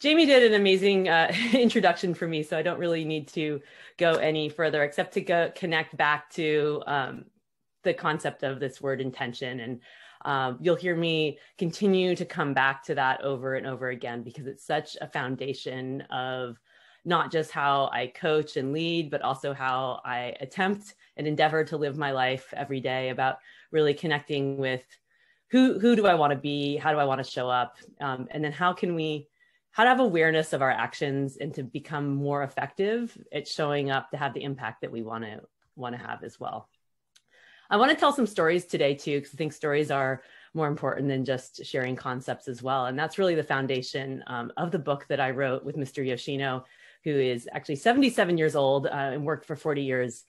Jamie did an amazing uh, introduction for me, so I don't really need to go any further except to go connect back to um, the concept of this word intention. And um, you'll hear me continue to come back to that over and over again because it's such a foundation of not just how I coach and lead, but also how I attempt and endeavor to live my life every day about really connecting with who, who do I want to be? How do I want to show up? Um, and then how can we how to have awareness of our actions and to become more effective at showing up to have the impact that we want to want to have as well. I want to tell some stories today too, because I think stories are more important than just sharing concepts as well. And that's really the foundation um, of the book that I wrote with Mr. Yoshino, who is actually 77 years old uh, and worked for 40 years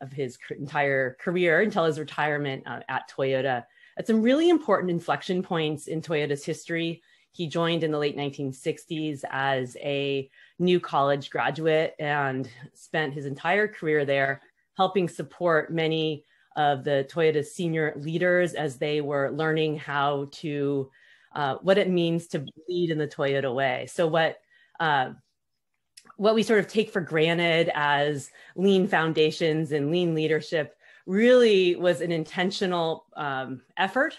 of his entire career until his retirement uh, at Toyota. At some really important inflection points in Toyota's history he joined in the late 1960s as a new college graduate and spent his entire career there helping support many of the Toyota senior leaders as they were learning how to, uh, what it means to lead in the Toyota way. So what, uh, what we sort of take for granted as lean foundations and lean leadership really was an intentional um, effort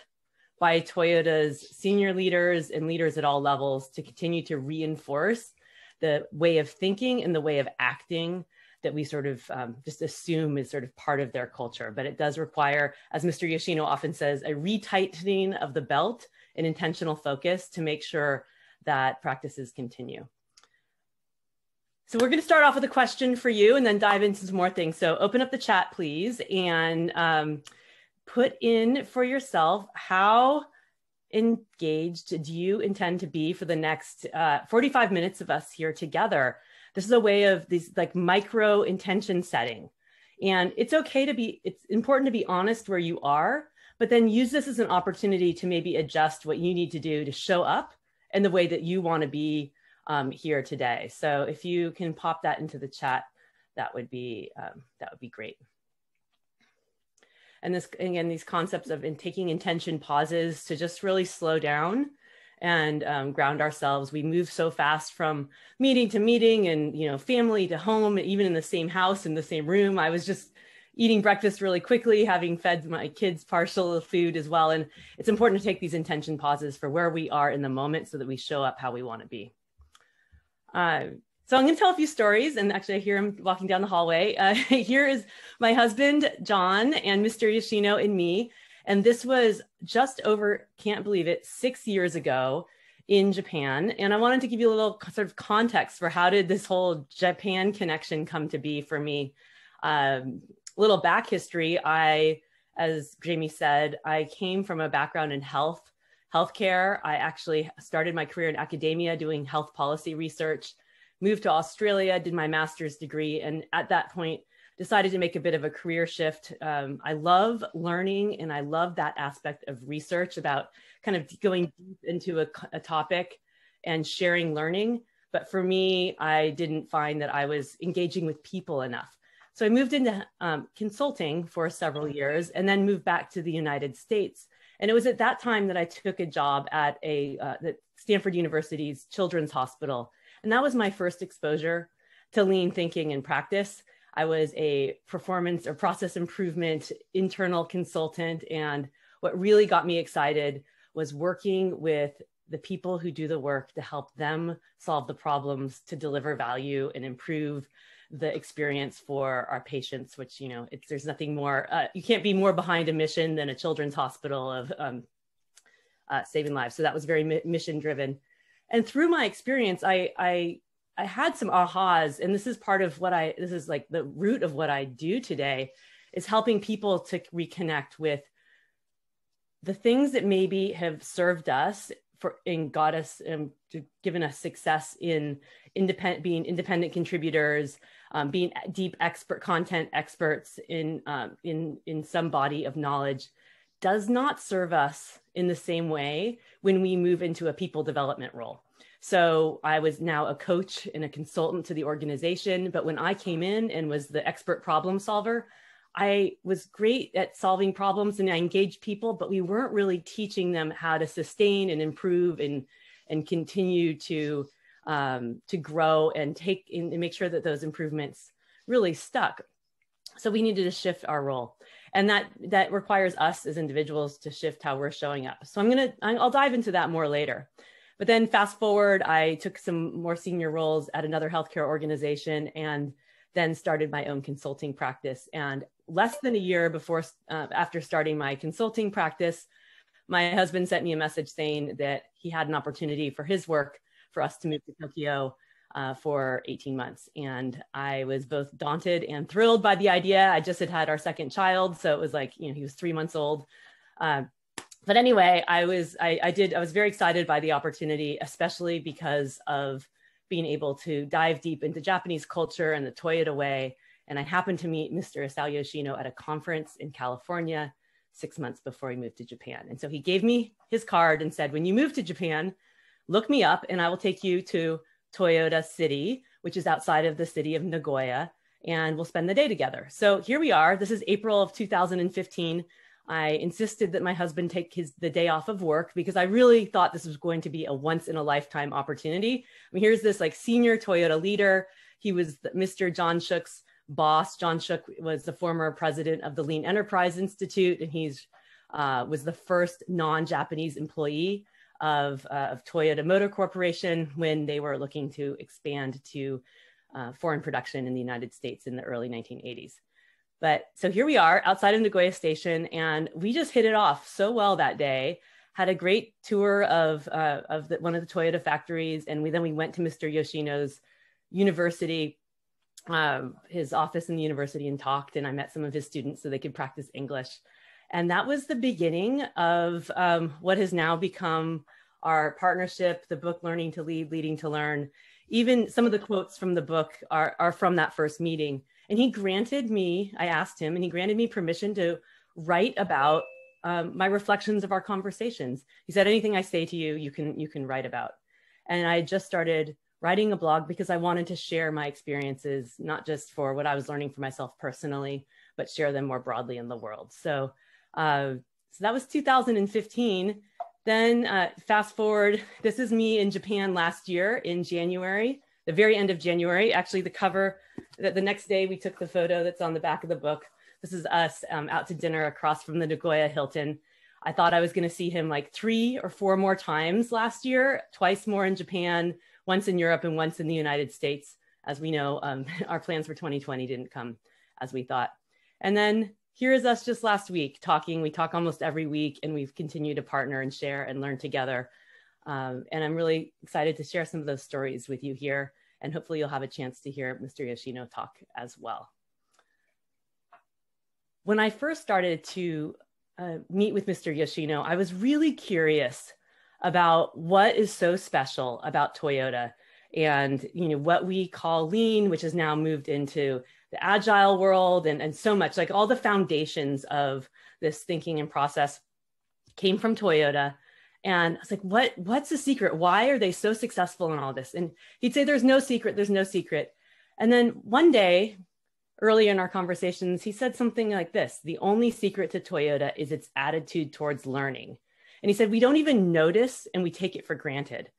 by Toyota's senior leaders and leaders at all levels to continue to reinforce the way of thinking and the way of acting that we sort of um, just assume is sort of part of their culture. But it does require, as Mr. Yoshino often says, a retightening of the belt and intentional focus to make sure that practices continue. So we're going to start off with a question for you and then dive into some more things. So open up the chat, please. And um, put in for yourself how engaged do you intend to be for the next uh, 45 minutes of us here together? This is a way of these like micro intention setting. And it's okay to be it's important to be honest where you are but then use this as an opportunity to maybe adjust what you need to do to show up in the way that you want to be um, here today. So if you can pop that into the chat that would be um, that would be great and this again these concepts of in taking intention pauses to just really slow down and um, ground ourselves. We move so fast from meeting to meeting and you know family to home even in the same house in the same room. I was just eating breakfast really quickly having fed my kids partial food as well. And it's important to take these intention pauses for where we are in the moment so that we show up how we want to be. Uh, so I'm going to tell a few stories, and actually, I hear him walking down the hallway. Uh, here is my husband, John, and Mr. Yoshino and me. And this was just over, can't believe it, six years ago in Japan. And I wanted to give you a little sort of context for how did this whole Japan connection come to be for me. Um, little back history. I, as Jamie said, I came from a background in health, healthcare. I actually started my career in academia doing health policy research moved to Australia, did my master's degree, and at that point decided to make a bit of a career shift. Um, I love learning and I love that aspect of research about kind of going deep into a, a topic and sharing learning. But for me, I didn't find that I was engaging with people enough. So I moved into um, consulting for several years and then moved back to the United States. And it was at that time that I took a job at a uh, Stanford University's Children's Hospital and that was my first exposure to lean thinking and practice. I was a performance or process improvement internal consultant. And what really got me excited was working with the people who do the work to help them solve the problems to deliver value and improve the experience for our patients which you know it's there's nothing more uh, you can't be more behind a mission than a children's hospital of um, uh, saving lives so that was very mi- mission driven and through my experience i i i had some ahas and this is part of what i this is like the root of what i do today is helping people to reconnect with the things that maybe have served us for and got us and um, given us success in independent being independent contributors um, being deep expert content experts in um, in in some body of knowledge does not serve us in the same way when we move into a people development role. So I was now a coach and a consultant to the organization. But when I came in and was the expert problem solver, I was great at solving problems and I engaged people, but we weren't really teaching them how to sustain and improve and, and continue to um, to grow and take and make sure that those improvements really stuck. So we needed to shift our role, and that that requires us as individuals to shift how we're showing up. So I'm gonna I'll dive into that more later. But then fast forward, I took some more senior roles at another healthcare organization and then started my own consulting practice. And less than a year before, uh, after starting my consulting practice, my husband sent me a message saying that he had an opportunity for his work for us to move to Tokyo uh, for 18 months. And I was both daunted and thrilled by the idea. I just had had our second child. So it was like, you know, he was three months old. Uh, but anyway, I was, I, I did, I was very excited by the opportunity, especially because of being able to dive deep into Japanese culture and the Toyota way. And I happened to meet Mr. Isao Yoshino at a conference in California six months before he moved to Japan. And so he gave me his card and said, when you move to Japan, look me up and I will take you to Toyota City, which is outside of the city of Nagoya, and we'll spend the day together. So here we are. This is April of 2015. I insisted that my husband take his the day off of work because I really thought this was going to be a once in a lifetime opportunity. I mean, here's this like senior Toyota leader. He was Mr. John Shook's boss. John Shook was the former president of the Lean Enterprise Institute, and he's uh, was the first non-Japanese employee of, uh, of Toyota Motor Corporation when they were looking to expand to uh, foreign production in the United States in the early 1980s. But so here we are outside of Nagoya Station, and we just hit it off so well that day. Had a great tour of uh, of the, one of the Toyota factories, and we then we went to Mr. Yoshino's university, um, his office in the university, and talked. And I met some of his students so they could practice English. And that was the beginning of um, what has now become our partnership, the book Learning to Lead, Leading to Learn. Even some of the quotes from the book are, are from that first meeting. And he granted me, I asked him, and he granted me permission to write about um, my reflections of our conversations. He said, anything I say to you, you can, you can write about. And I just started writing a blog because I wanted to share my experiences, not just for what I was learning for myself personally, but share them more broadly in the world. So uh, so that was 2015. Then uh, fast forward, this is me in Japan last year in January, the very end of January. Actually, the cover, the, the next day we took the photo that's on the back of the book. This is us um, out to dinner across from the Nagoya Hilton. I thought I was going to see him like three or four more times last year, twice more in Japan, once in Europe, and once in the United States. As we know, um, our plans for 2020 didn't come as we thought. And then here is us just last week talking. We talk almost every week, and we've continued to partner and share and learn together. Um, and I'm really excited to share some of those stories with you here. And hopefully, you'll have a chance to hear Mr. Yoshino talk as well. When I first started to uh, meet with Mr. Yoshino, I was really curious about what is so special about Toyota and you know what we call lean which has now moved into the agile world and, and so much like all the foundations of this thinking and process came from toyota. And i was like what what's the secret? Why are they so successful in all this? And he'd say there's no secret there's no secret. And then one day early in our conversations he said something like this the only secret to toyota is its attitude towards learning. And he said we don't even notice and we take it for granted.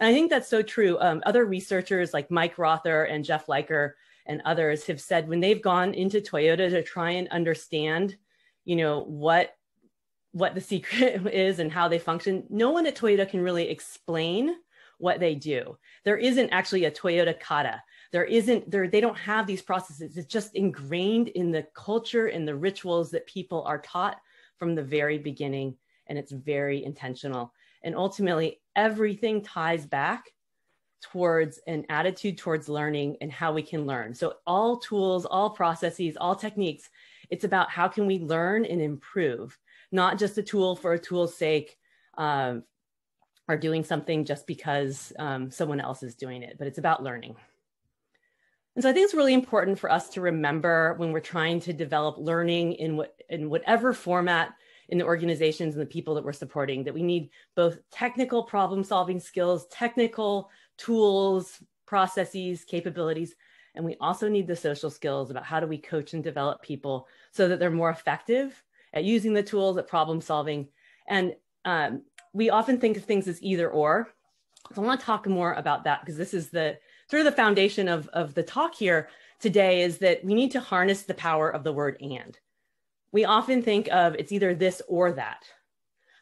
And I think that's so true. Um, other researchers like Mike Rother and Jeff Liker and others have said when they've gone into Toyota to try and understand, you know, what what the secret is and how they function, no one at Toyota can really explain what they do. There isn't actually a Toyota kata. There isn't there they don't have these processes. It's just ingrained in the culture and the rituals that people are taught from the very beginning and it's very intentional. And ultimately everything ties back towards an attitude towards learning and how we can learn. So all tools, all processes, all techniques, it's about how can we learn and improve, not just a tool for a tool's sake um, or doing something just because um, someone else is doing it, but it's about learning. And so I think it's really important for us to remember when we're trying to develop learning in what in whatever format in the organizations and the people that we're supporting that we need both technical problem solving skills technical tools processes capabilities and we also need the social skills about how do we coach and develop people so that they're more effective at using the tools at problem solving and um, we often think of things as either or So I want to talk more about that because this is the sort of the foundation of, of the talk here today is that we need to harness the power of the word and. We often think of it's either this or that.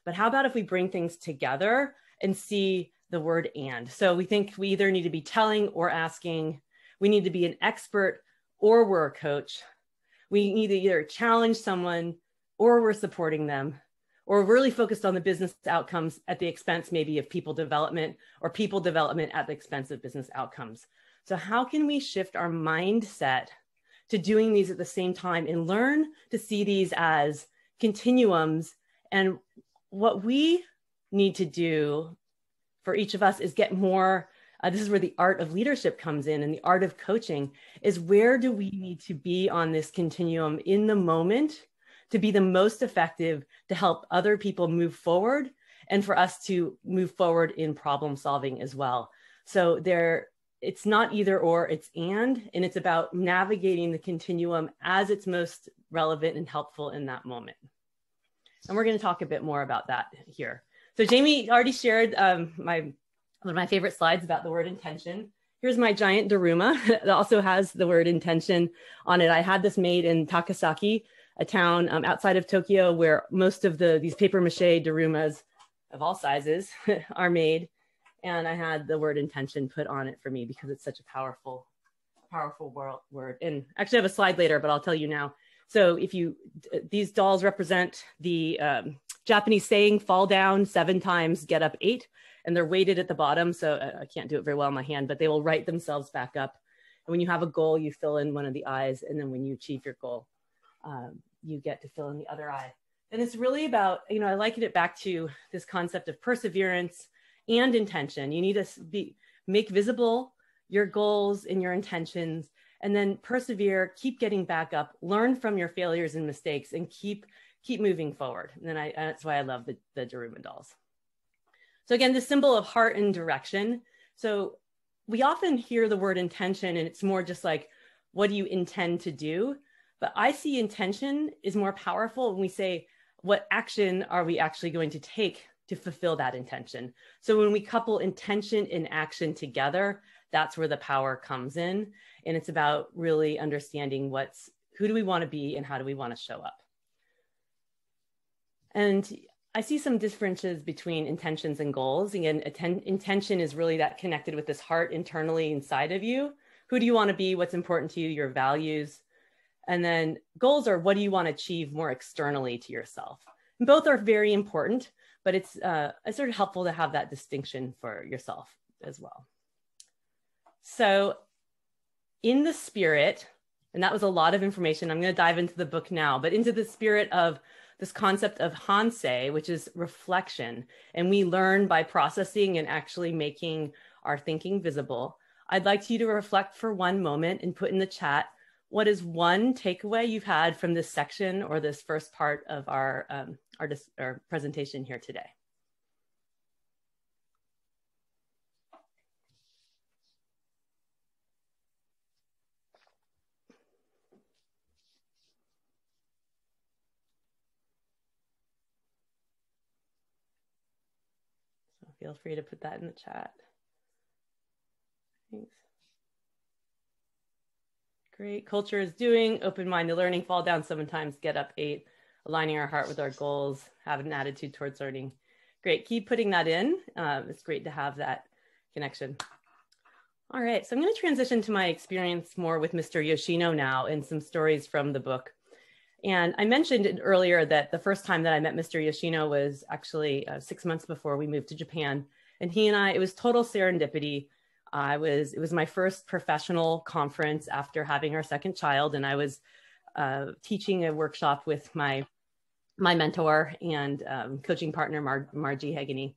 But how about if we bring things together and see the word and? So we think we either need to be telling or asking, we need to be an expert or we're a coach. We need to either challenge someone or we're supporting them or really focused on the business outcomes at the expense maybe of people development or people development at the expense of business outcomes. So how can we shift our mindset to doing these at the same time and learn to see these as continuums and what we need to do for each of us is get more uh, this is where the art of leadership comes in and the art of coaching is where do we need to be on this continuum in the moment to be the most effective to help other people move forward and for us to move forward in problem solving as well. So there it's not either or it's and and it's about navigating the continuum as it's most relevant and helpful in that moment. And we're going to talk a bit more about that here. So Jamie already shared um, my one of my favorite slides about the word intention. Here's my giant Daruma that also has the word intention on it. I had this made in Takasaki a town um, outside of Tokyo where most of the these paper mache darumas of all sizes are made. And I had the word intention put on it for me because it's such a powerful, powerful word. And actually I have a slide later, but I'll tell you now. So if you, these dolls represent the um, Japanese saying, fall down seven times, get up eight. And they're weighted at the bottom. So I can't do it very well in my hand, but they will right themselves back up. And when you have a goal, you fill in one of the eyes. And then when you achieve your goal, um, you get to fill in the other eye. And it's really about, you know, I liken it back to this concept of perseverance and intention. You need to be make visible your goals and your intentions and then persevere, keep getting back up, learn from your failures and mistakes and keep keep moving forward. And then I that's why I love the, the Daruma dolls. So again, the symbol of heart and direction. So we often hear the word intention and it's more just like, what do you intend to do? But I see intention is more powerful when we say, what action are we actually going to take to fulfill that intention? So when we couple intention and action together, that's where the power comes in. And it's about really understanding what's who do we want to be and how do we want to show up. And I see some differences between intentions and goals. Again, atten- intention is really that connected with this heart internally inside of you. Who do you want to be? What's important to you? Your values. And then goals are what do you want to achieve more externally to yourself? And both are very important, but it's, uh, it's sort of helpful to have that distinction for yourself as well. So, in the spirit, and that was a lot of information. I'm going to dive into the book now, but into the spirit of this concept of Hansei, which is reflection, and we learn by processing and actually making our thinking visible. I'd like you to reflect for one moment and put in the chat what is one takeaway you've had from this section or this first part of our, um, our, our presentation here today? So feel free to put that in the chat. Thanks. Great. Culture is doing open mind minded learning, fall down seven times, get up eight, aligning our heart with our goals, have an attitude towards learning. Great. Keep putting that in. Um, it's great to have that connection. All right. So I'm going to transition to my experience more with Mr. Yoshino now and some stories from the book. And I mentioned earlier that the first time that I met Mr. Yoshino was actually uh, six months before we moved to Japan. And he and I, it was total serendipity. I was, it was my first professional conference after having our second child. And I was uh, teaching a workshop with my, my mentor and um, coaching partner, Mar- Margie Hagene.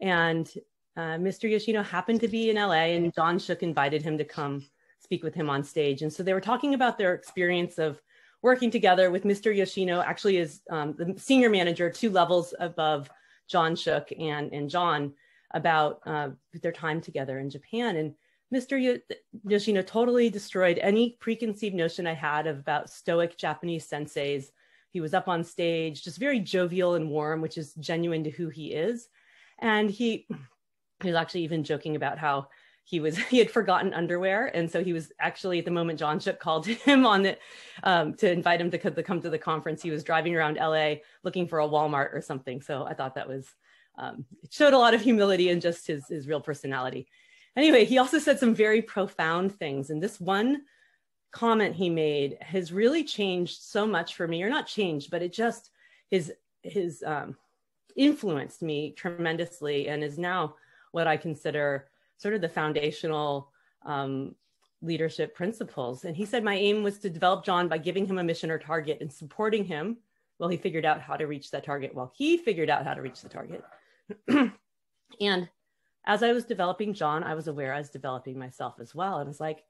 And uh, Mr. Yoshino happened to be in LA and John Shook invited him to come speak with him on stage. And so they were talking about their experience of working together with Mr. Yoshino, actually is um, the senior manager, two levels above John Shook and, and John about uh, their time together in Japan. And Mr. Yoshino totally destroyed any preconceived notion I had about stoic Japanese senseis. He was up on stage, just very jovial and warm, which is genuine to who he is. And he he was actually even joking about how he was he had forgotten underwear. And so he was actually at the moment john shook called him on the um, to invite him to, to come to the conference he was driving around la looking for a walmart or something. So i thought that was um, it showed a lot of humility and just his, his real personality. Anyway he also said some very profound things. And this one comment he made has really changed so much for me or not changed but it just his his um, influenced me tremendously and is now what i consider sort of the foundational um, leadership principles. And he said, My aim was to develop John by giving him a mission or target and supporting him while he figured out how to reach that target, while he figured out how to reach the target. and as I was developing John, I was aware I was developing myself as well. And it's like,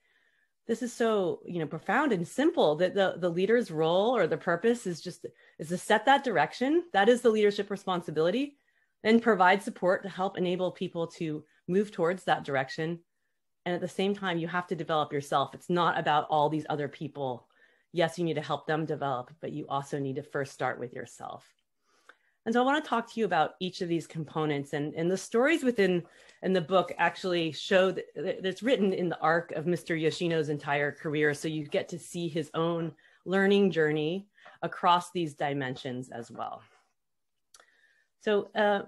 this is so you know profound and simple that the, the leader's role or the purpose is just is to set that direction that is the leadership responsibility then provide support to help enable people to move towards that direction. And at the same time, you have to develop yourself. It's not about all these other people. Yes, you need to help them develop, but you also need to first start with yourself. And so I want to talk to you about each of these components and, and the stories within in the book actually show that it's written in the arc of Mr. Yoshino's entire career. So you get to see his own learning journey across these dimensions as well. So uh,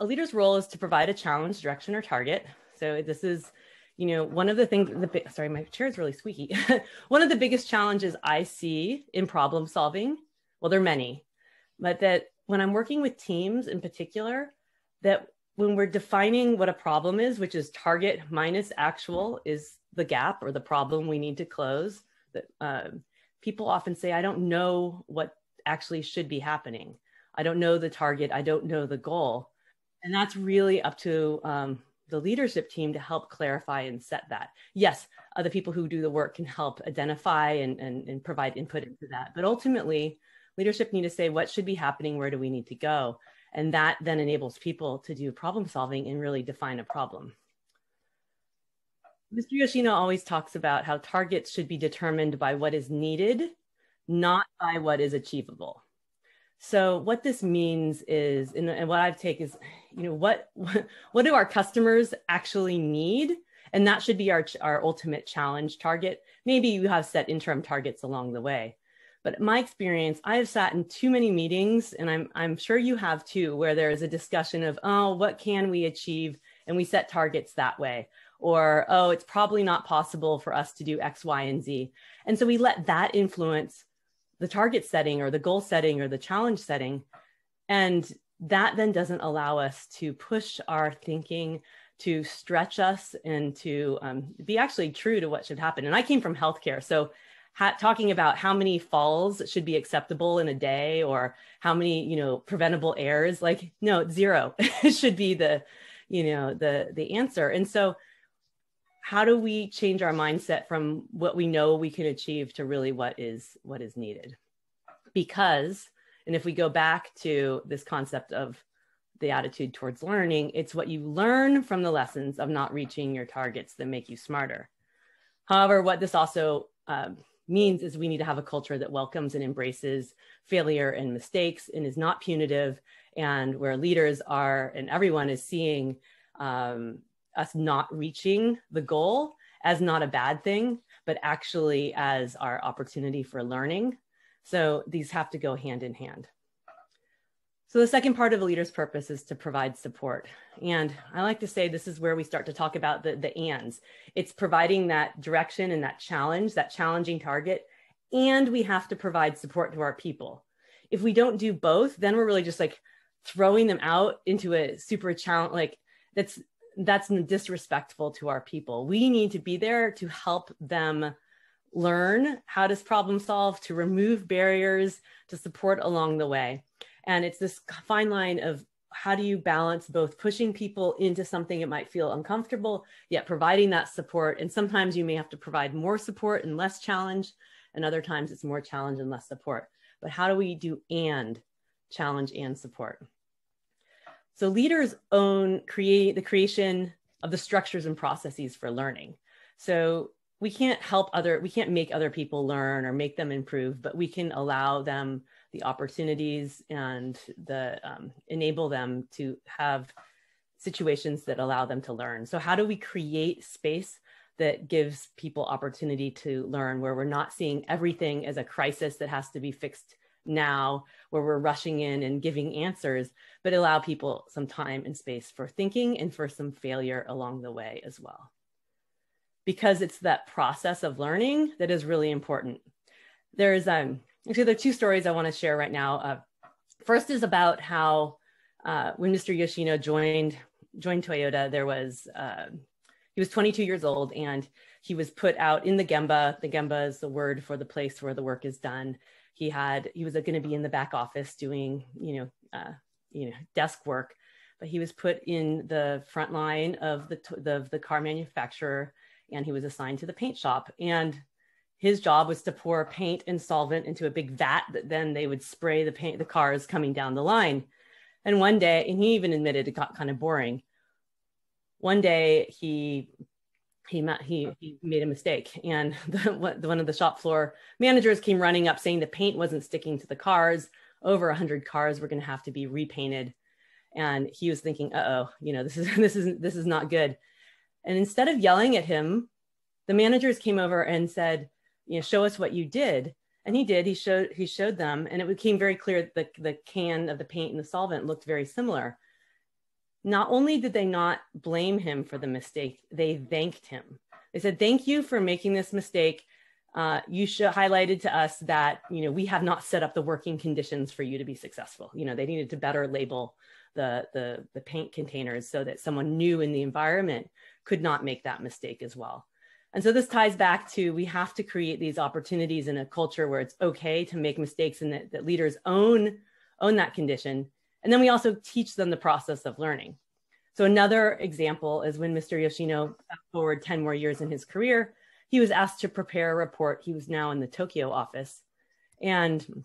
a leader's role is to provide a challenge, direction, or target. So this is, you know, one of the things, the sorry, my chair is really squeaky. one of the biggest challenges I see in problem solving, well, there are many, but that when I'm working with teams in particular, that when we're defining what a problem is, which is target minus actual is the gap or the problem we need to close, that um, people often say, I don't know what actually should be happening. I don't know the target. I don't know the goal. And that's really up to um, the leadership team to help clarify and set that. Yes, other people who do the work can help identify and, and, and provide input into that. But ultimately, leadership need to say what should be happening, where do we need to go? And that then enables people to do problem solving and really define a problem. Mr. Yoshino always talks about how targets should be determined by what is needed, not by what is achievable. So what this means is, and, what I've taken is, you know, what, what do our customers actually need? And that should be our, our ultimate challenge target. Maybe you have set interim targets along the way. But my experience, I have sat in too many meetings, and I'm, I'm sure you have too, where there is a discussion of, oh, what can we achieve? And we set targets that way. Or, oh, it's probably not possible for us to do X, Y, and Z. And so we let that influence the target setting or the goal setting or the challenge setting. And that then doesn't allow us to push our thinking, to stretch us, and to um, be actually true to what should happen. And I came from healthcare. So ha- talking about how many falls should be acceptable in a day or how many, you know, preventable errors, like, no, zero should be the, you know, the, the answer. And so how do we change our mindset from what we know we can achieve to really what is what is needed? Because and if we go back to this concept of the attitude towards learning it's what you learn from the lessons of not reaching your targets that make you smarter. However what this also um, means is we need to have a culture that welcomes and embraces failure and mistakes and is not punitive. And where leaders are and everyone is seeing um, us not reaching the goal as not a bad thing, but actually as our opportunity for learning. So these have to go hand in hand. So the second part of a leader's purpose is to provide support. And I like to say this is where we start to talk about the, the ands. It's providing that direction and that challenge, that challenging target. And we have to provide support to our people. If we don't do both, then we're really just like throwing them out into a super challenge, like that's that's disrespectful to our people. We need to be there to help them learn how to problem solve, to remove barriers, to support along the way. And it's this fine line of how do you balance both pushing people into something that might feel uncomfortable, yet providing that support. And sometimes you may have to provide more support and less challenge, and other times it's more challenge and less support. But how do we do and challenge and support? So leaders own create the creation of the structures and processes for learning. So we can't help other, we can't make other people learn or make them improve, but we can allow them the opportunities and the um, enable them to have situations that allow them to learn. So, how do we create space that gives people opportunity to learn where we're not seeing everything as a crisis that has to be fixed now, where we're rushing in and giving answers, but allow people some time and space for thinking and for some failure along the way as well. Because it's that process of learning that is really important. There's um, actually there are two stories I want to share right now. Uh, first is about how uh, when Mr. Yoshino joined joined Toyota, there was uh, he was 22 years old and he was put out in the gemba. The gemba is the word for the place where the work is done. He had he was going to be in the back office doing you know uh, you know desk work, but he was put in the front line of the the, the car manufacturer and he was assigned to the paint shop. And his job was to pour paint and solvent into a big vat that then they would spray the paint the cars coming down the line. And one day, and he even admitted it got kind of boring. One day he he met, he he made a mistake, and the, one of the shop floor managers came running up saying the paint wasn't sticking to the cars. Over a hundred cars were going to have to be repainted, and he was thinking, "Uh oh, you know this is this is this is not good." And instead of yelling at him, the managers came over and said, "You know, show us what you did." and he did he showed he showed them and it became very clear that the, the can of the paint and the solvent looked very similar not only did they not blame him for the mistake they thanked him. They said thank you for making this mistake. Uh, you should highlighted to us that you know we have not set up the working conditions for you to be successful. You know they needed to better label the the, the paint containers so that someone new in the environment could not make that mistake as well. And so this ties back to we have to create these opportunities in a culture where it's okay to make mistakes and that, that leaders own, own that condition. And then we also teach them the process of learning. So another example is when Mr. Yoshino, forward 10 more years in his career, he was asked to prepare a report. He was now in the Tokyo office. And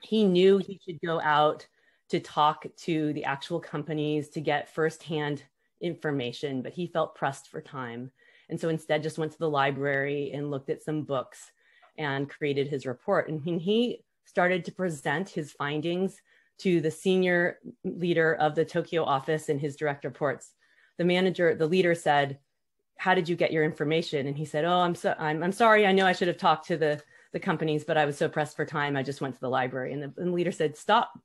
he knew he should go out to talk to the actual companies to get firsthand information, but he felt pressed for time. And so instead just went to the library and looked at some books and created his report. And when he started to present his findings to the senior leader of the Tokyo office and his direct reports, the manager, the leader said, how did you get your information? And he said, oh, I'm so, I'm, I'm sorry. I know I should have talked to the, the companies, but I was so pressed for time. I just went to the library. And the, and the leader said, stop.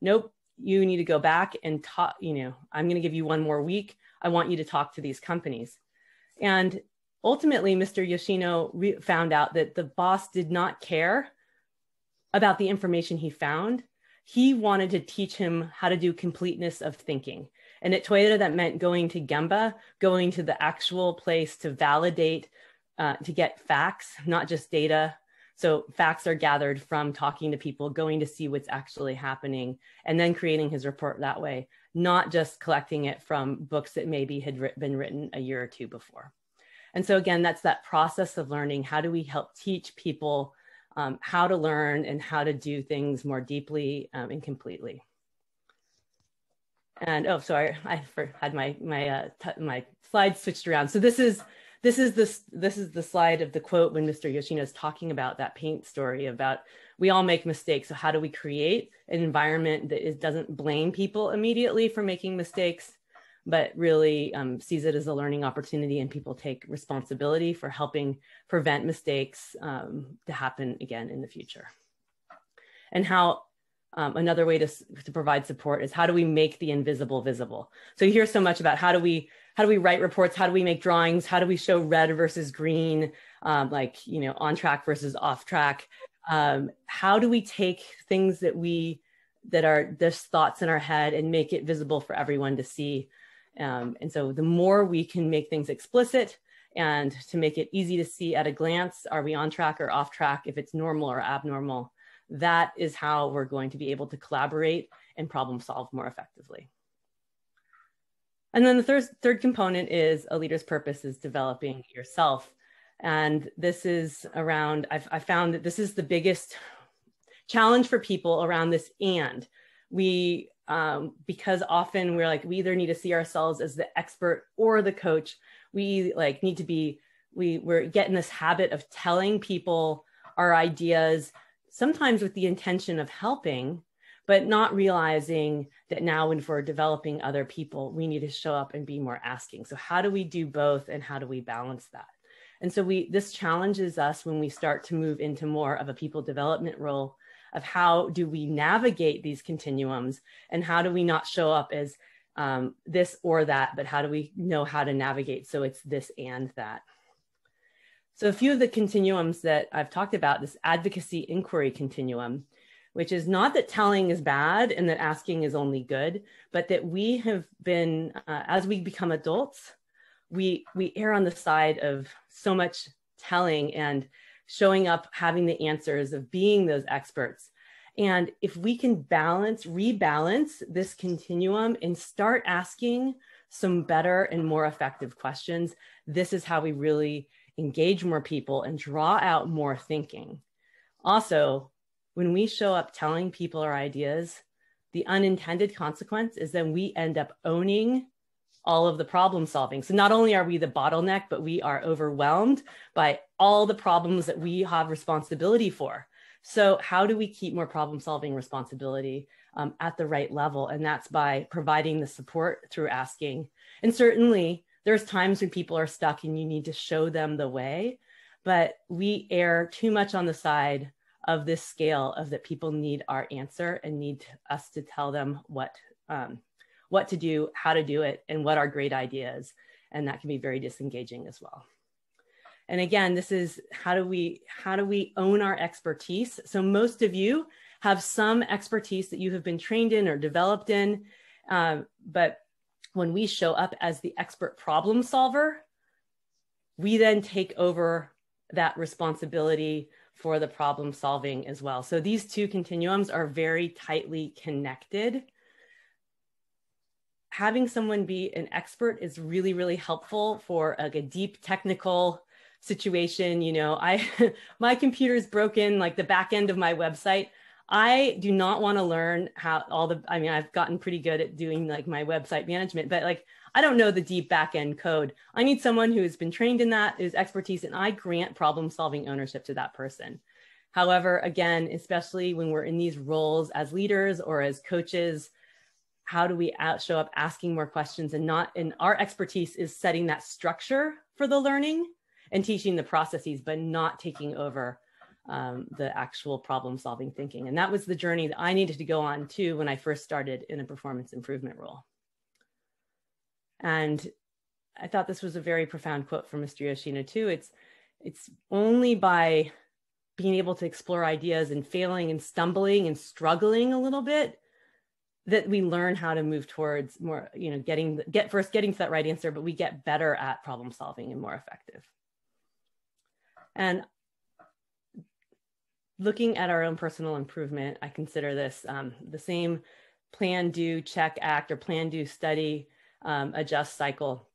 Nope. You need to go back and talk, you know, I'm going to give you one more week. I want you to talk to these companies. And ultimately, Mr. Yoshino re- found out that the boss did not care about the information he found. He wanted to teach him how to do completeness of thinking. And at Toyota, that meant going to Gemba, going to the actual place to validate, uh, to get facts, not just data. So facts are gathered from talking to people, going to see what's actually happening, and then creating his report that way not just collecting it from books that maybe had been written a year or two before. And so again, that's that process of learning. How do we help teach people um, how to learn and how to do things more deeply um, and completely? And oh, sorry, I had my my uh, my slides switched around. So this is this is this this is the slide of the quote when Mr. Yoshino is talking about that paint story about we all make mistakes. So how do we create an environment that is, doesn't blame people immediately for making mistakes, but really um, sees it as a learning opportunity and people take responsibility for helping prevent mistakes um, to happen again in the future. And how um, another way to, to provide support is how do we make the invisible visible? So you hear so much about how do we how do we write reports? How do we make drawings? How do we show red versus green? Um, like you know, on track versus off track. Um, how do we take things that we that are just thoughts in our head and make it visible for everyone to see? Um, and so the more we can make things explicit and to make it easy to see at a glance, are we on track or off track? If it's normal or abnormal, that is how we're going to be able to collaborate and problem solve more effectively. And then the third, third component is a leader's purpose is developing yourself. And this is around, I've, I found that this is the biggest challenge for people around this and. We, um, because often we're like, we either need to see ourselves as the expert or the coach. We like need to be, we, we're getting this habit of telling people our ideas, sometimes with the intention of helping, but not realizing that now when we're developing other people, we need to show up and be more asking. So how do we do both and how do we balance that? And so we this challenges us when we start to move into more of a people development role of how do we navigate these continuums and how do we not show up as um, this or that, but how do we know how to navigate so it's this and that. So a few of the continuums that I've talked about, this advocacy inquiry continuum, which is not that telling is bad and that asking is only good, but that we have been, uh, as we become adults, we we err on the side of so much telling and showing up, having the answers, of being those experts. And if we can balance, rebalance this continuum and start asking some better and more effective questions, this is how we really engage more people and draw out more thinking. Also, when we show up telling people our ideas, the unintended consequence is then we end up owning all of the problem solving. So not only are we the bottleneck, but we are overwhelmed by all the problems that we have responsibility for. So how do we keep more problem solving responsibility um, at the right level? And that's by providing the support through asking. And certainly there's times when people are stuck and you need to show them the way, but we err too much on the side of this scale of that people need our answer and need us to tell them what um, what to do, how to do it, and what are great ideas. And that can be very disengaging as well. And again, this is how do we how do we own our expertise? So most of you have some expertise that you have been trained in or developed in, um, but when we show up as the expert problem solver, we then take over that responsibility for the problem solving as well. So these two continuums are very tightly connected. Having someone be an expert is really, really helpful for like a deep technical situation. You know, I my computer is broken, like the back end of my website. I do not want to learn how all the, I mean, I've gotten pretty good at doing like my website management, but like, I don't know the deep back end code. I need someone who has been trained in that, is expertise, and I grant problem solving ownership to that person. However, again, especially when we're in these roles as leaders or as coaches, how do we show up asking more questions and not, and our expertise is setting that structure for the learning and teaching the processes, but not taking over um, the actual problem solving thinking. And that was the journey that I needed to go on too when I first started in a performance improvement role. And I thought this was a very profound quote from Mr. Yoshino too. It's it's only by being able to explore ideas and failing and stumbling and struggling a little bit that we learn how to move towards more, you know, getting get first getting to that right answer, but we get better at problem solving and more effective. And looking at our own personal improvement, I consider this um, the same plan, do, check, act, or plan, do, study, um, adjust cycle.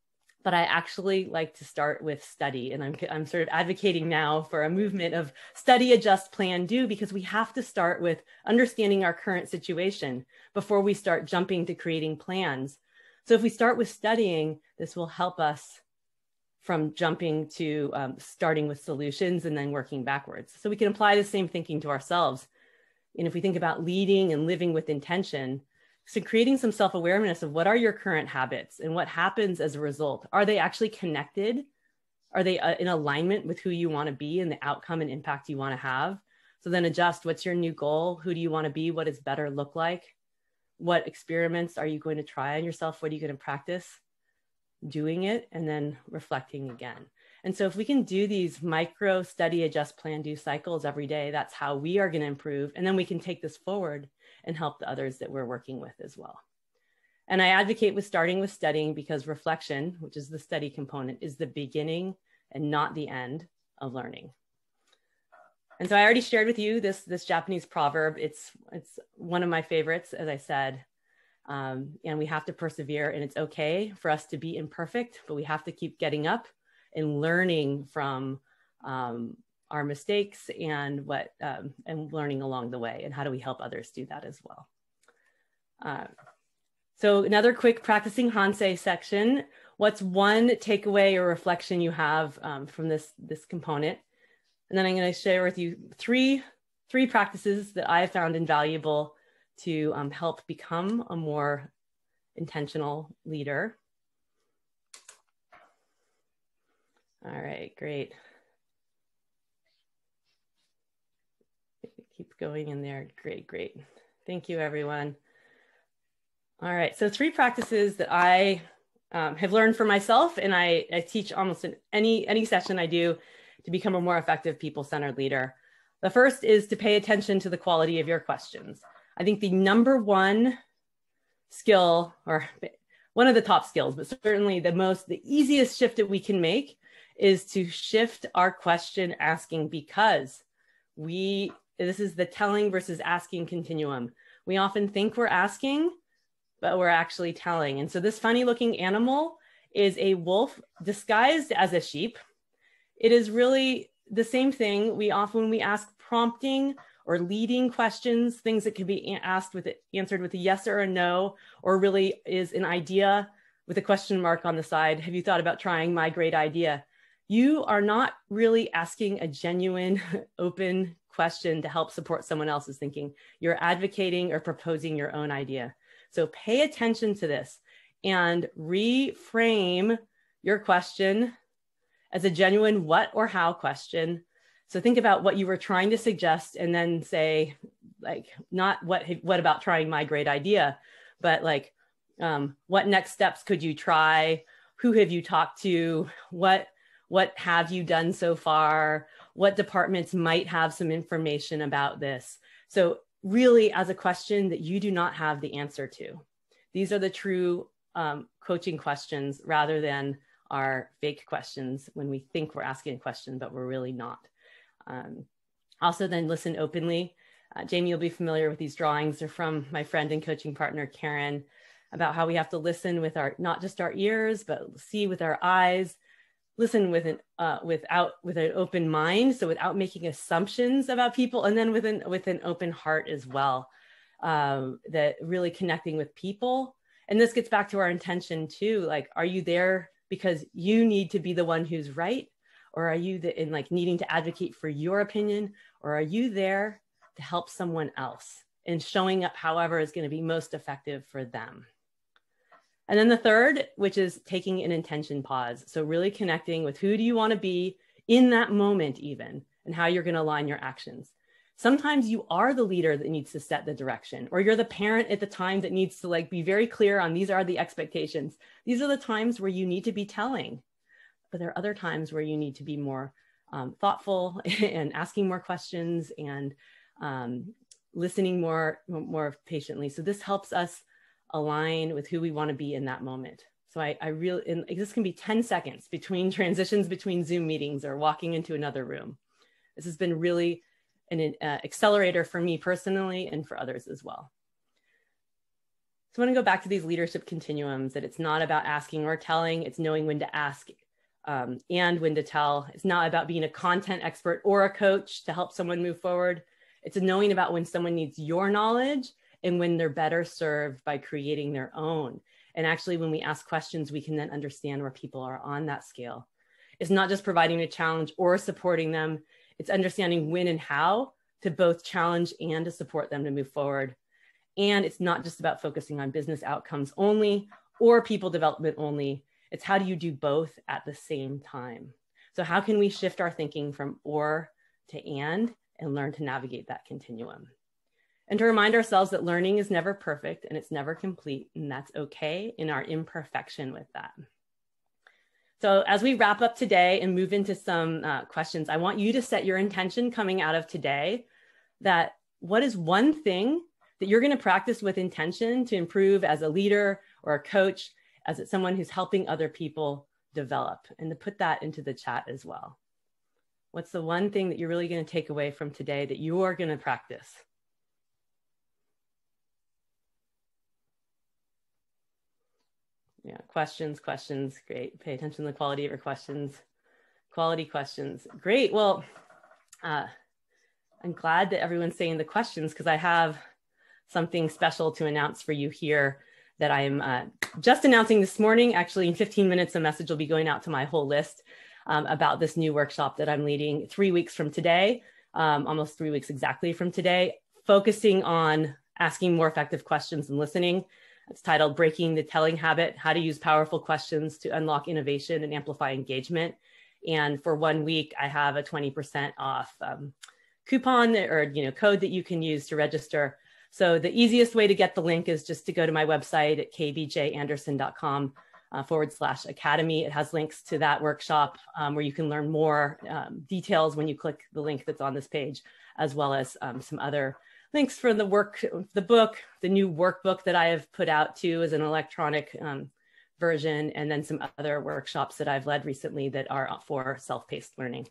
But I actually like to start with study. And I'm, I'm sort of advocating now for a movement of study, adjust, plan, do, because we have to start with understanding our current situation before we start jumping to creating plans. So if we start with studying, this will help us from jumping to um, starting with solutions and then working backwards. So we can apply the same thinking to ourselves. And if we think about leading and living with intention, so creating some self-awareness of what are your current habits and what happens as a result. Are they actually connected? Are they uh, in alignment with who you want to be and the outcome and impact you want to have? So then adjust what's your new goal? Who do you want to be? What does better look like? What experiments are you going to try on yourself? What are you going to practice? doing it and then reflecting again. And so if we can do these micro study, adjust, plan, do cycles every day, that's how we are going to improve. And then we can take this forward and help the others that we're working with as well. And I advocate with starting with studying because reflection, which is the study component, is the beginning and not the end of learning. And so I already shared with you this, this Japanese proverb. It's, it's one of my favorites, as I said. Um, and we have to persevere and it's okay for us to be imperfect but we have to keep getting up and learning from um, our mistakes and what um, and learning along the way and how do we help others do that as well uh, so another quick practicing hansei section what's one takeaway or reflection you have um, from this this component and then i'm going to share with you three three practices that i have found invaluable to um, help become a more intentional leader. All right, great. Keep going in there. Great, great. Thank you, everyone. All right, so three practices that I um, have learned for myself, and I, I teach almost in any any session I do to become a more effective people-centered leader. The first is to pay attention to the quality of your questions. I think the number one skill, or one of the top skills, but certainly the most, the easiest shift that we can make is to shift our question asking because we, this is the telling versus asking continuum. We often think we're asking, but we're actually telling. And so this funny looking animal is a wolf disguised as a sheep. It is really the same thing. We often, we ask prompting or leading questions, things that can be asked with it, answered with a yes or a no, or really is an idea with a question mark on the side. Have you thought about trying my great idea? You are not really asking a genuine, open question to help support someone else's thinking. You're advocating or proposing your own idea. So pay attention to this and reframe your question as a genuine what or how question so think about what you were trying to suggest and then say, like, not what, what about trying my great idea, but like, um, what next steps could you try? Who have you talked to? What, what have you done so far? What departments might have some information about this? So really as a question that you do not have the answer to. These are the true um, coaching questions rather than our fake questions when we think we're asking a question, but we're really not. Um, also then listen openly. Uh, Jamie, you'll be familiar with these drawings. They're from my friend and coaching partner, Karen, about how we have to listen with our, not just our ears, but see with our eyes, listen with an, uh, without, with an open mind. So without making assumptions about people and then with an, with an open heart as well. Um, that really connecting with people. And this gets back to our intention too. Like, are you there because you need to be the one who's right? or are you the, in like needing to advocate for your opinion or are you there to help someone else and showing up however is going to be most effective for them and then the third which is taking an intention pause. So really connecting with who do you want to be in that moment even and how you're going to align your actions. Sometimes you are the leader that needs to set the direction or you're the parent at the time that needs to like be very clear on these are the expectations. These are the times where you need to be telling but there are other times where you need to be more um, thoughtful and asking more questions and um, listening more more patiently. So this helps us align with who we want to be in that moment so i, I really and this can be 10 seconds between transitions between zoom meetings or walking into another room this has been really an uh, accelerator for me personally and for others as well so i want to go back to these leadership continuums that it's not about asking or telling it's knowing when to ask um, and when to tell. It's not about being a content expert or a coach to help someone move forward. It's knowing about when someone needs your knowledge and when they're better served by creating their own. And actually, when we ask questions, we can then understand where people are on that scale. It's not just providing a challenge or supporting them, it's understanding when and how to both challenge and to support them to move forward. And it's not just about focusing on business outcomes only or people development only, it's how do you do both at the same time? So, how can we shift our thinking from or to and and learn to navigate that continuum? And to remind ourselves that learning is never perfect and it's never complete, and that's okay in our imperfection with that. So, as we wrap up today and move into some uh, questions, I want you to set your intention coming out of today that what is one thing that you're going to practice with intention to improve as a leader or a coach as someone who's helping other people develop and to put that into the chat as well. What's the one thing that you're really going to take away from today that you are going to practice? Yeah, questions, questions, great. Pay attention to the quality of your questions. Quality questions, great. Well, uh, I'm glad that everyone's saying the questions because I have something special to announce for you here that I'm uh, just announcing this morning. Actually, in 15 minutes, a message will be going out to my whole list um, about this new workshop that I'm leading three weeks from today, um, almost three weeks exactly from today, focusing on asking more effective questions and listening. It's titled Breaking the Telling Habit How to Use Powerful Questions to Unlock Innovation and Amplify Engagement. And for one week, I have a 20% off um, coupon or you know code that you can use to register. So the easiest way to get the link is just to go to my website at kbjanderson.com uh, forward slash academy. It has links to that workshop um, where you can learn more um, details when you click the link that's on this page, as well as um, some other links for the work, the book, the new workbook that I have put out too as an electronic um, version, and then some other workshops that I've led recently that are for self-paced learning.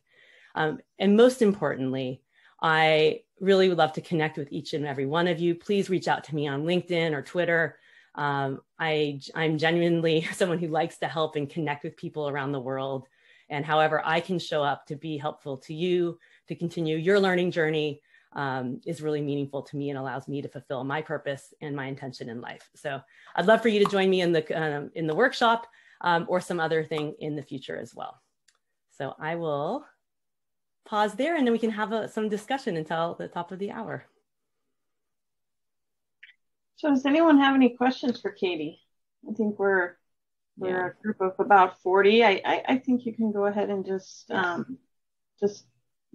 Um, and most importantly, I really would love to connect with each and every one of you. Please reach out to me on LinkedIn or Twitter. Um, I, I'm genuinely someone who likes to help and connect with people around the world. And however I can show up to be helpful to you, to continue your learning journey, um, is really meaningful to me and allows me to fulfill my purpose and my intention in life. So I'd love for you to join me in the um, in the workshop um, or some other thing in the future as well. So I will pause there and then we can have a, some discussion until the top of the hour. So does anyone have any questions for Katie? I think we're we're yeah. a group of about 40. I, I, I think you can go ahead and just um, just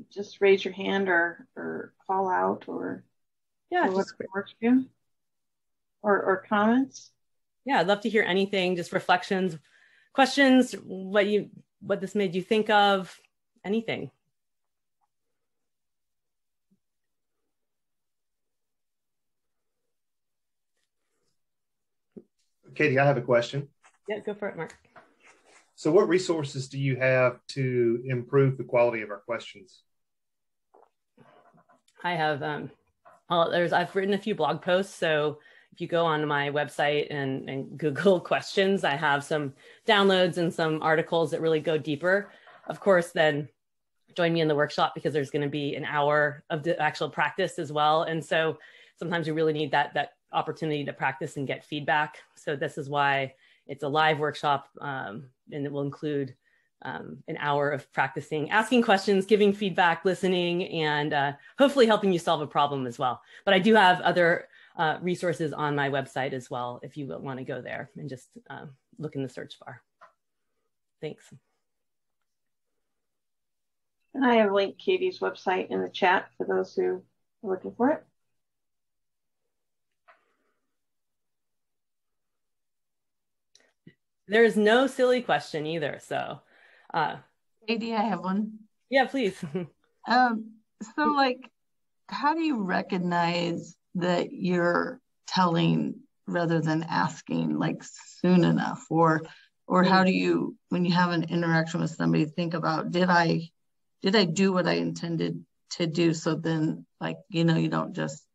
just raise your hand or or call out or yeah, or just works for you. Or or comments. Yeah, I'd love to hear anything, just reflections, questions, what you what this made you think of, anything. Katie, I have a question. Yeah, go for it, Mark. So, what resources do you have to improve the quality of our questions? I have, um, there's, I've written a few blog posts. So, if you go on my website and, and Google questions, I have some downloads and some articles that really go deeper. Of course, then join me in the workshop because there's going to be an hour of the actual practice as well. And so sometimes you really need that that opportunity to practice and get feedback. So this is why it's a live workshop um, and it will include um, an hour of practicing, asking questions, giving feedback, listening, and uh, hopefully helping you solve a problem as well. But I do have other uh, resources on my website as well if you want to go there and just um, look in the search bar. Thanks. And I have linked Katie's website in the chat for those who are looking for it. There's no silly question either. So, uh, Katie, I have one. Yeah, please. um, so, like, how do you recognize that you're telling rather than asking, like, soon enough, or or how do you, when you have an interaction with somebody, think about did I did I do what I intended to do? So then, like, you know, you don't just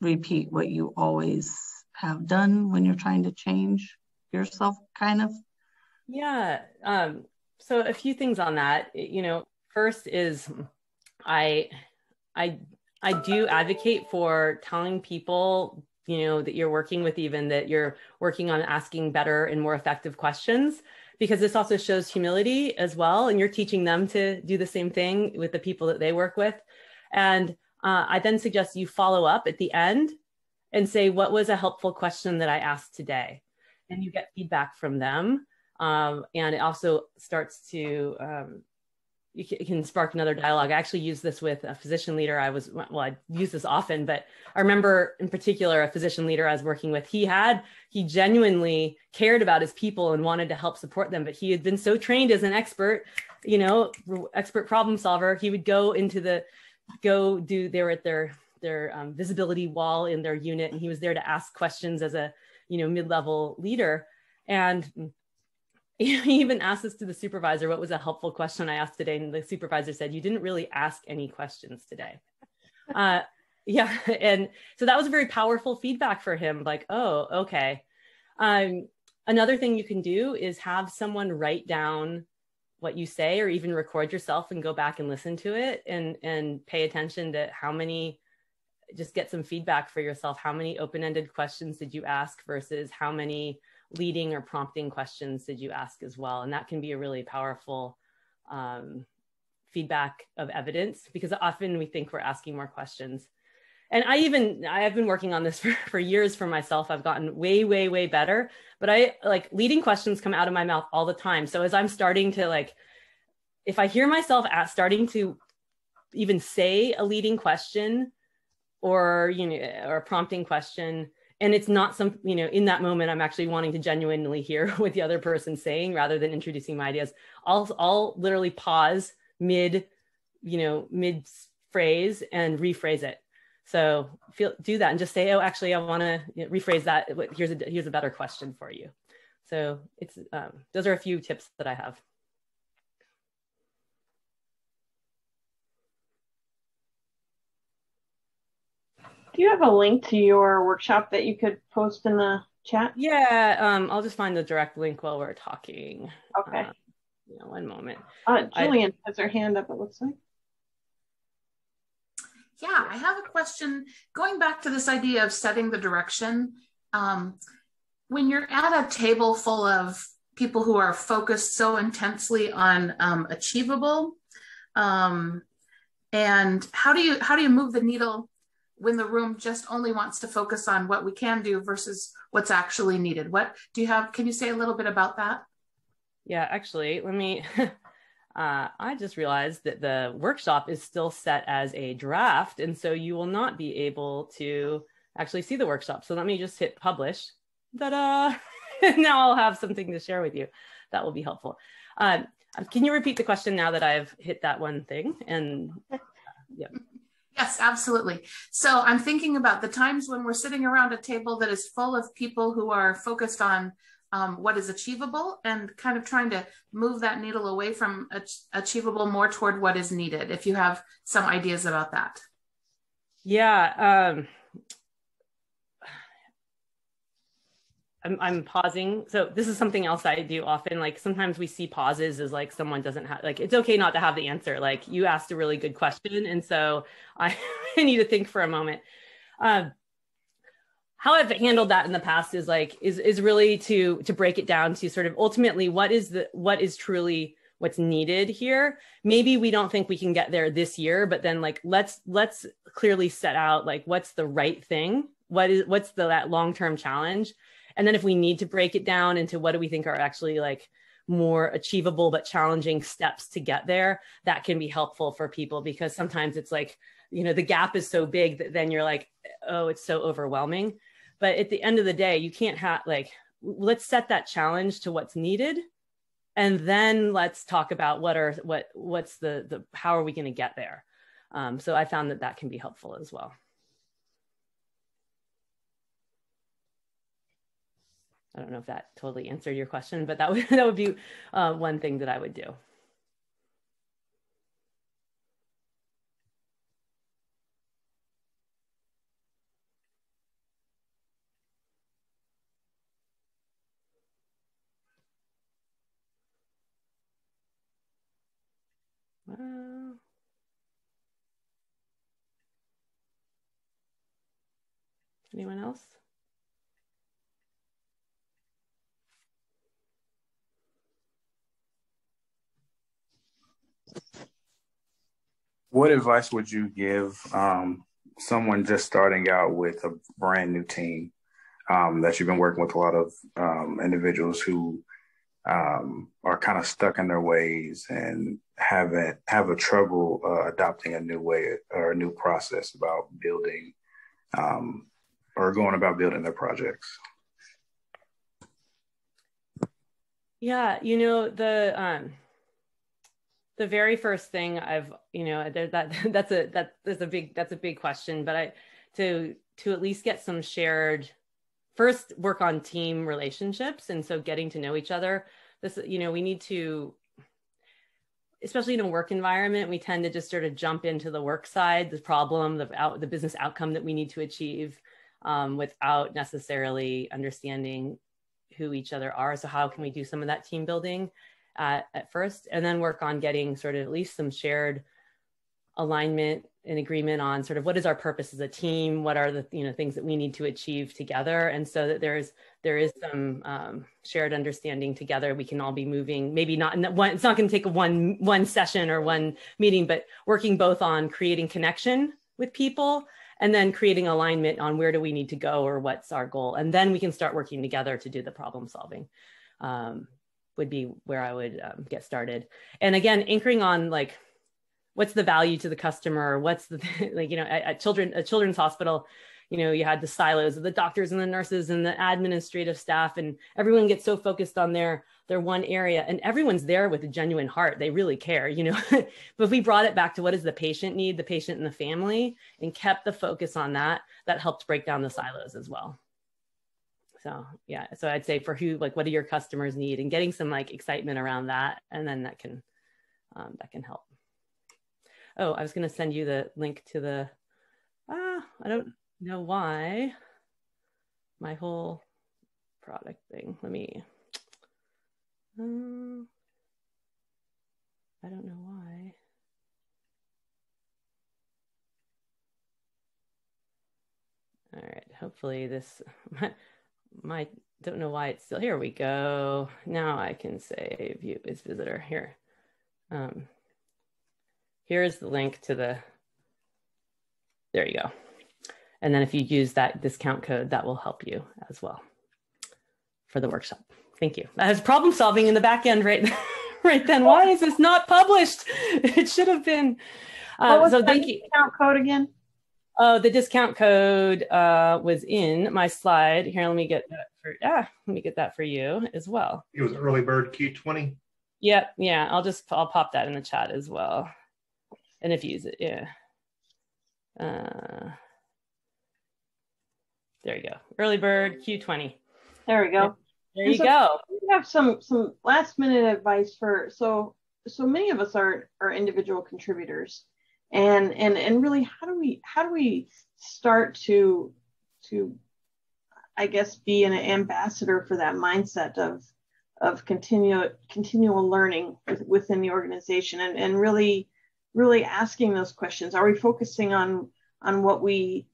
repeat what you always have done when you're trying to change yourself kind of yeah um so a few things on that you know first is i i i do advocate for telling people you know that you're working with even that you're working on asking better and more effective questions because this also shows humility as well and you're teaching them to do the same thing with the people that they work with and uh, i then suggest you follow up at the end and say what was a helpful question that i asked today and you get feedback from them. Um, and it also starts to um, you can, spark another dialogue. I actually use this with a physician leader. I was well, I use this often, but I remember in particular a physician leader I was working with. He had he genuinely cared about his people and wanted to help support them, but he had been so trained as an expert, you know, expert problem solver. He would go into the go do they were at their their um, visibility wall in their unit, and he was there to ask questions as a you know mid-level leader and he even asked this to the supervisor. What was a helpful question i asked today? And the supervisor said you didn't really ask any questions today. Uh, yeah and so that was a very powerful feedback for him like oh okay. Um, another thing you can do is have someone write down what you say or even record yourself and go back and listen to it and and pay attention to how many just get some feedback for yourself. How many open-ended questions did you ask versus how many leading or prompting questions did you ask as well? And that can be a really powerful um, feedback of evidence because often we think we're asking more questions. and I even I have been working on this for, for years for myself. I've gotten way, way, way better. But I like leading questions come out of my mouth all the time. So as I'm starting to like, if I hear myself at starting to even say a leading question or you know or a prompting question and it's not some you know in that moment i'm actually wanting to genuinely hear what the other person's saying rather than introducing my ideas. I'll i'll literally pause mid you know mid phrase and rephrase it. So feel do that and just say oh actually i want to rephrase that. Here's a here's a better question for you. So it's um, those are a few tips that i have you have a link to your workshop that you could post in the chat? Yeah, um, I'll just find the direct link while we're talking. Okay. Uh, yeah, one moment. Uh, Julian I, has her hand up, it looks like. Yeah, I have a question. Going back to this idea of setting the direction, um, when you're at a table full of people who are focused so intensely on um, achievable, um, and how do you how do you move the needle when the room just only wants to focus on what we can do versus what's actually needed. What do you have can you say a little bit about that? Yeah actually let me uh, i just realized that the workshop is still set as a draft and so you will not be able to actually see the workshop. So let me just hit publish. Ta-da! Now i'll have something to share with you. That will be helpful. Uh, can you repeat the question now that i've hit that one thing? And uh, yeah Yes, absolutely. So I'm thinking about the times when we're sitting around a table that is full of people who are focused on um, what is achievable and kind of trying to move that needle away from ach- achievable more toward what is needed. If you have some ideas about that. Yeah. Um, I'm, I'm pausing. So this is something else I do often. Like sometimes we see pauses as like someone doesn't have like it's okay not to have the answer. Like you asked a really good question, and so I, I need to think for a moment. Uh, how I've handled that in the past is like is is really to to break it down to sort of ultimately what is the what is truly what's needed here. Maybe we don't think we can get there this year, but then like let's let's clearly set out like what's the right thing. What is what's the that long term challenge and then if we need to break it down into what do we think are actually like more achievable but challenging steps to get there, that can be helpful for people because sometimes it's like, you know, the gap is so big that then you're like, oh, it's so overwhelming. But at the end of the day, you can't have like, let's set that challenge to what's needed and then let's talk about what are what what's the the how are we going to get there um, so i found that that can be helpful as well I don't know if that totally answered your question, but that would that would be uh, one thing that I would do. Anyone else? What advice would you give um, someone just starting out with a brand new team um, that you've been working with a lot of um, individuals who um, are kind of stuck in their ways and haven't have a trouble uh, adopting a new way or a new process about building um, or going about building their projects? Yeah, you know the um, the very first thing I've, you know, that that's a that is a big that's a big question, but I to to at least get some shared first work on team relationships and so getting to know each other. This you know, we need to especially in a work environment, we tend to just sort of jump into the work side, the problem, the out, the business outcome that we need to achieve um, without necessarily understanding who each other are. So how can we do some of that team building? At, first, and then work on getting sort of at least some shared alignment and agreement on sort of what is our purpose as a team what are the you know things that we need to achieve together and so that there's there is some um, shared understanding together. We can all be moving maybe not in one it's not going to take one one session or one meeting but working both on creating connection with people and then creating alignment on where do we need to go or what's our goal and then we can start working together to do the problem solving. Um, would be where i would um, get started. And again anchoring on like what's the value to the customer? What's the like you know at, at children a children's hospital you know you had the silos of the doctors and the nurses and the administrative staff and everyone gets so focused on their their one area and everyone's there with a genuine heart. They really care you know. But if we brought it back to what does the patient need the patient and the family and kept the focus on that. That helped break down the silos as well so yeah so i'd say for who like what do your customers need and getting some like excitement around that and then that can um, that can help oh i was going to send you the link to the ah i don't know why my whole product thing let me um, I don't know why. All right, hopefully this, my, don't know why it's still, here we go. Now I can say view is visitor here. Um, here's the link to the, there you go. And then if you use that discount code, that will help you as well for the workshop. Thank you. That has problem solving in the back end right, right then. Why is this not published? It should have been. Uh, so thank you. Discount code again. Oh, the discount code uh, was in my slide. Here, let me get that for ah, let me get that for you as well. It was early bird Q20. Yep, yeah. I'll just I'll pop that in the chat as well. And if you use it, yeah. Uh, there you go. Early bird Q20. There we go. There you so go. We have some some last minute advice for so so many of us are are individual contributors, and and and really how do we how do we start to to I guess be an ambassador for that mindset of of continual continual learning within the organization and, and really really asking those questions. Are we focusing on on what we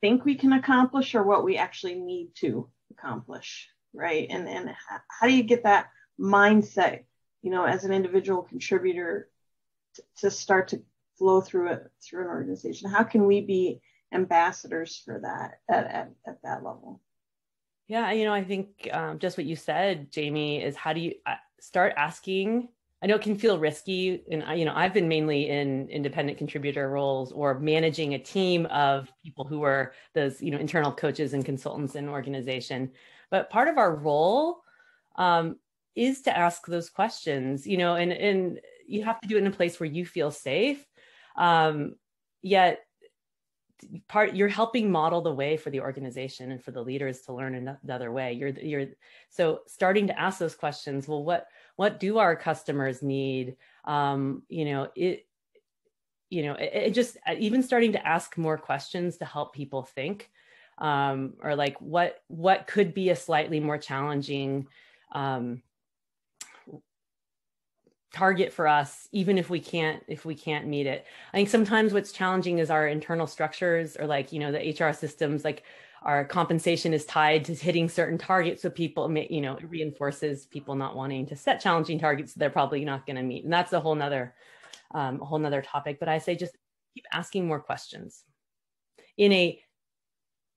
think we can accomplish or what we actually need to accomplish? right? And and how do you get that mindset, you know, as an individual contributor to, to start to flow through it through an organization? How can we be ambassadors for that at, at, at that level? Yeah, you know, I think um, just what you said, Jamie, is how do you uh, start asking? I know it can feel risky, and I, you know, I've been mainly in independent contributor roles or managing a team of people who are those, you know, internal coaches and consultants in organization. But part of our role um, is to ask those questions, you know, and, and you have to do it in a place where you feel safe. Um, yet part you're helping model the way for the organization and for the leaders to learn another way. You're you're so starting to ask those questions well what what do our customers need? Um you know it you know it, it just even starting to ask more questions to help people think um, or like what what could be a slightly more challenging um, target for us even if we can't if we can't meet it. I think sometimes what's challenging is our internal structures or like you know the hr systems like our compensation is tied to hitting certain targets so people may, you know it reinforces people not wanting to set challenging targets they're probably not going to meet. And that's a whole nother um, a whole nother topic but i say just keep asking more questions. In a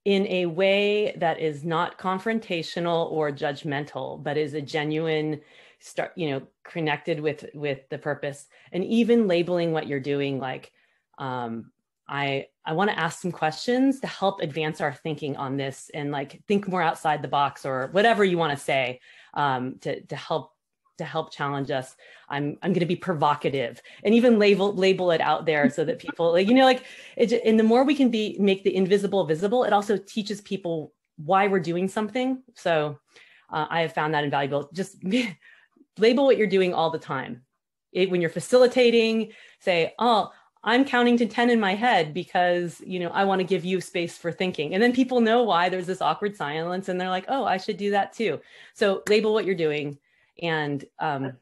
in a way that is not confrontational or judgmental but is a genuine start you know connected with with the purpose. And even labeling what you're doing like um i i want to ask some questions to help advance our thinking on this and like think more outside the box or whatever you want to say um to to help to help challenge us. I'm i'm going to be provocative and even label label it out there so that people like you know like it, and the more we can be make the invisible visible it also teaches people why we're doing something. So uh, i have found that invaluable. Just label what you're doing all the time it, when you're facilitating say oh i'm counting to 10 in my head because you know i want to give you space for thinking and then people know why there's this awkward silence and they're like oh i should do that too so label what you're doing and um,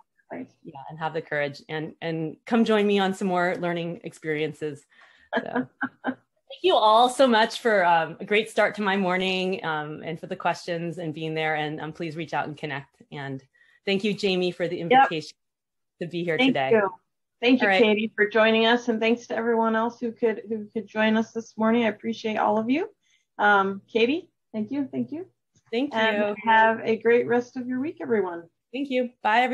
yeah, and have the courage and and come join me on some more learning experiences. So. Thank you all so much for um, a great start to my morning um, and for the questions and being there. And um, please reach out and connect. And thank you, Jamie, for the invitation yep. to be here today. thank today. You. Thank you, right. Katie, for joining us, and thanks to everyone else who could who could join us this morning. I appreciate all of you. Um, Katie, thank you, thank you, thank you. And have a great rest of your week, everyone. Thank you. Bye, everyone.